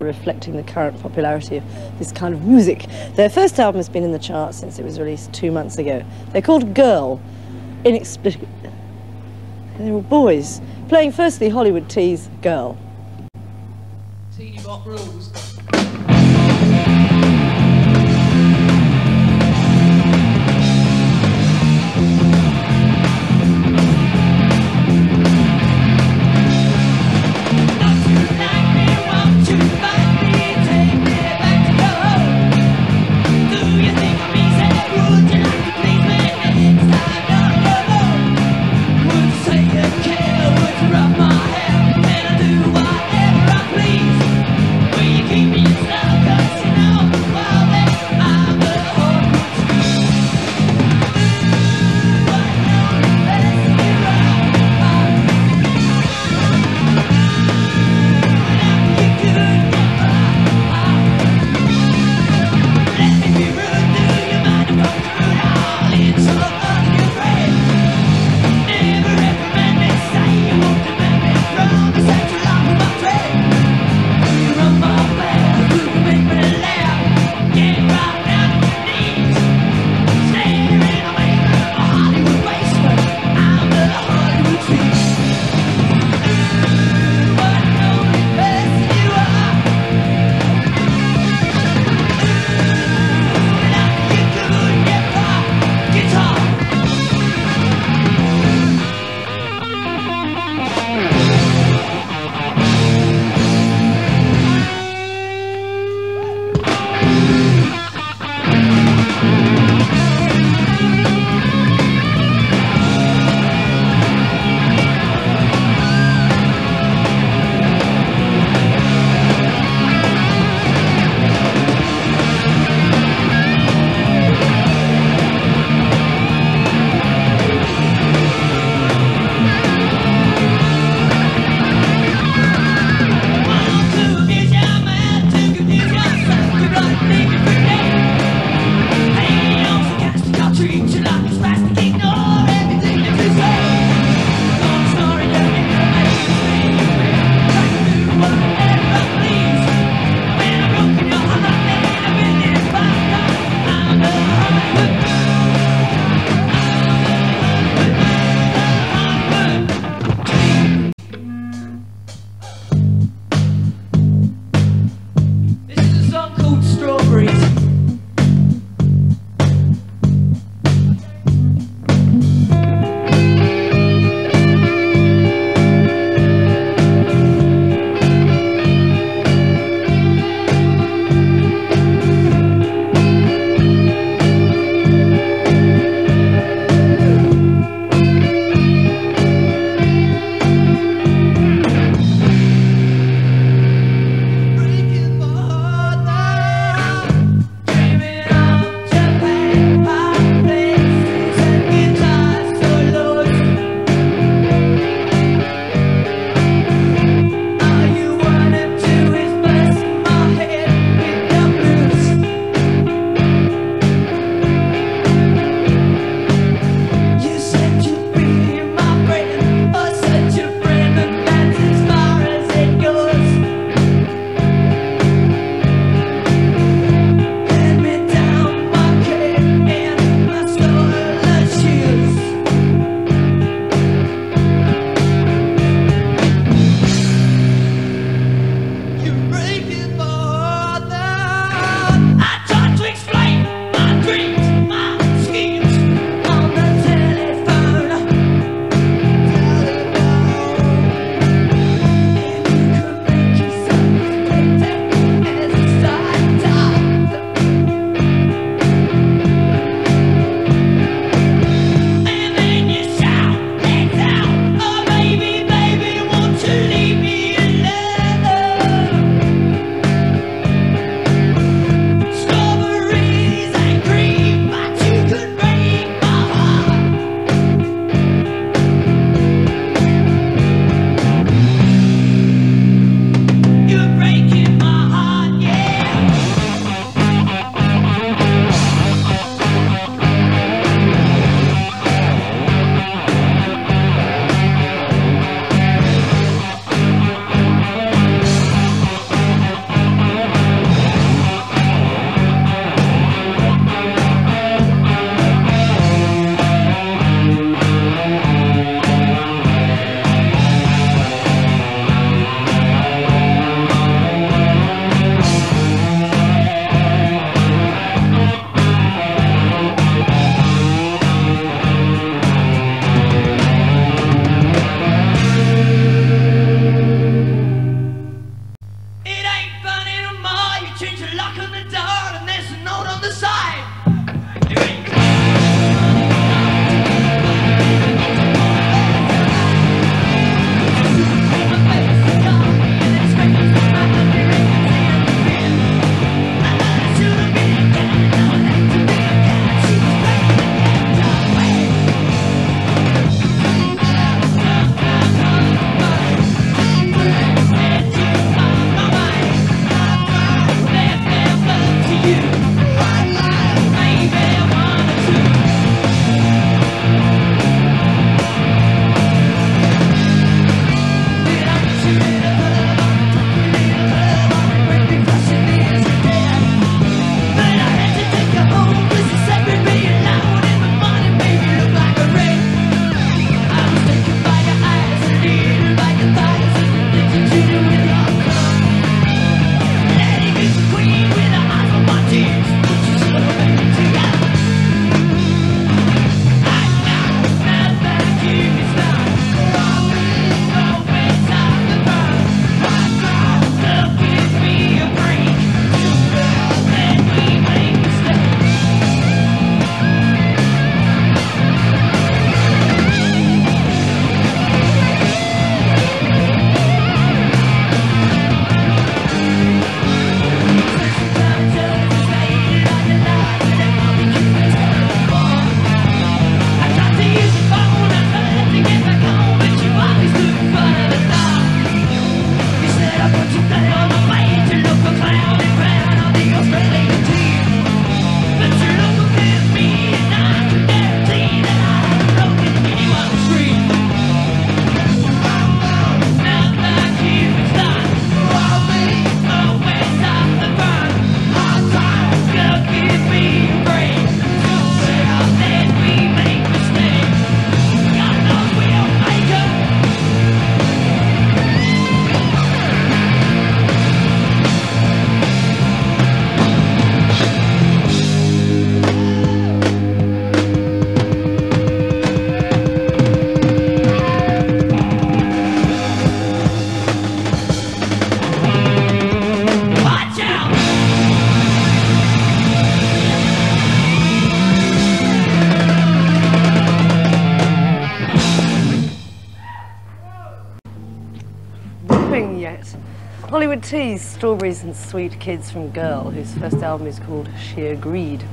reflecting the current popularity of this kind of music. Their first album has been in the charts since it was released two months ago. They're called Girl, inexplicably. They're all boys, playing firstly Hollywood Tease Girl. Teeny bop rules. Hollywood Tease, Strawberries and Sweet Kids from Girl, whose first album is called Sheer Greed.